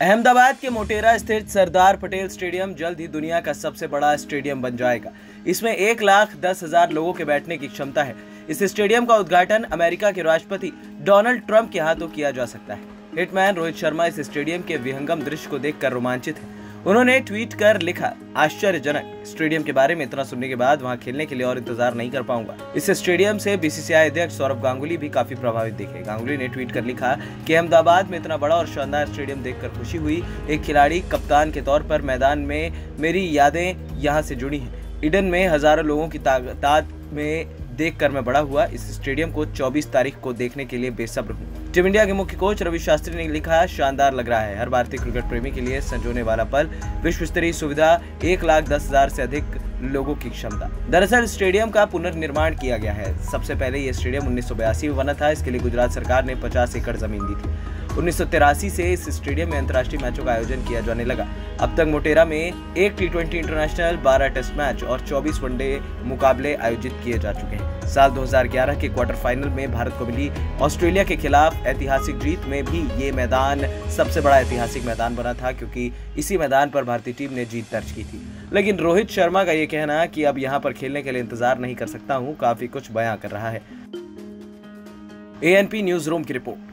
अहमदाबाद के मोटेरा स्थित सरदार पटेल स्टेडियम जल्द ही दुनिया का सबसे बड़ा स्टेडियम बन जाएगा। इसमें एक लाख दस हज़ार लोगों के बैठने की क्षमता है। इस स्टेडियम का उद्घाटन अमेरिका के राष्ट्रपति डोनाल्ड ट्रंप के हाथों किया जा सकता है। हिटमैन रोहित शर्मा इस स्टेडियम के विहंगम दृश्य को देखकर रोमांचित है। उन्होंने ट्वीट कर लिखा, आश्चर्यजनक, स्टेडियम के बारे में इतना सुनने के बाद वहाँ खेलने के लिए और इंतज़ार नहीं कर पाऊँगा। इस स्टेडियम से बीसीसीआई अध्यक्ष सौरभ गांगुली भी काफ़ी प्रभावित दिखे। गांगुली ने ट्वीट कर लिखा कि अहमदाबाद में इतना बड़ा और शानदार स्टेडियम देखकर खुशी हुई। एक खिलाड़ी कप्तान के तौर पर मैदान में मेरी यादें यहाँ से जुड़ी हैं। ईडन में हज़ारों लोगों की तादाद में देखकर मैं बड़ा हुआ। इस स्टेडियम को 24 तारीख को देखने के लिए बेसब्र हूँ। टीम इंडिया के मुख्य कोच रवि शास्त्री ने लिखा, शानदार लग रहा है। हर भारतीय क्रिकेट प्रेमी के लिए संजोने वाला पल, विश्व स्तरीय सुविधा, एक लाख दस हज़ार से अधिक लोगों की क्षमता। दरअसल, स्टेडियम का पुनर्निर्माण किया गया है। सबसे पहले ये स्टेडियम उन्नीस सौ बयासी में बना था। इसके लिए गुजरात सरकार ने पचास एकड़ ज़मीन दी थी। उन्नीस सौ तिरासी से इस स्टेडियम में अंतर्राष्ट्रीय मैचों का आयोजन किया जाने लगा। अब तक मोटेरा में एक टी ट्वेंटी इंटरनेशनल बारह टेस्ट मैच और 24 वनडे मुकाबले आयोजित किए जा चुके हैं। साल 2011 के क्वार्टर फाइनल में भारत को मिली ऑस्ट्रेलिया के खिलाफ ऐतिहासिक जीत में भी ये मैदान सबसे बड़ा ऐतिहासिक मैदान बना था, क्योंकि इसी मैदान पर भारतीय टीम ने जीत दर्ज की थी। लेकिन रोहित शर्मा का ये कहना कि अब यहाँ पर खेलने के लिए इंतज़ार नहीं कर सकता हूँ, काफ़ी कुछ बयां कर रहा है। एएनपी न्यूज़ रूम की रिपोर्ट।